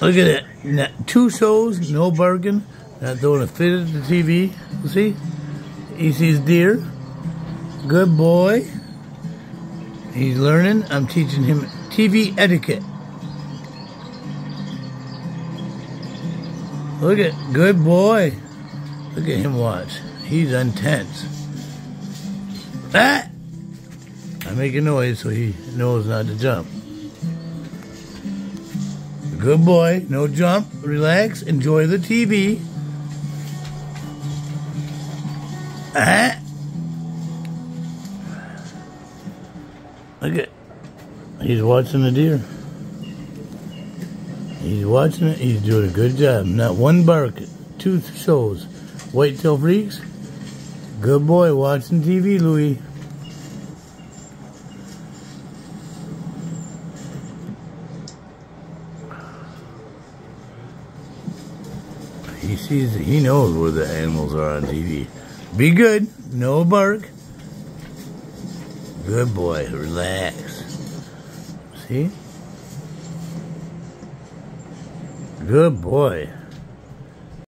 Look at it. Not, two shows, no bargain. Not throwing a fit at the TV. You see? He sees deer. Good boy. He's learning. I'm teaching him TV etiquette. Look at good boy. Look at him watch. He's intense. Ah! I make a noise so he knows not to jump. Good boy. No jump. Relax. Enjoy the TV. Ah! Look at. He's watching the deer. He's watching it. He's doing a good job. Not one bark. Two shows. Whitetail freaks. Good boy watching TV, Louie. He sees, he knows where the animals are on TV. Be good. No bark. Good boy. Relax. See? Good boy.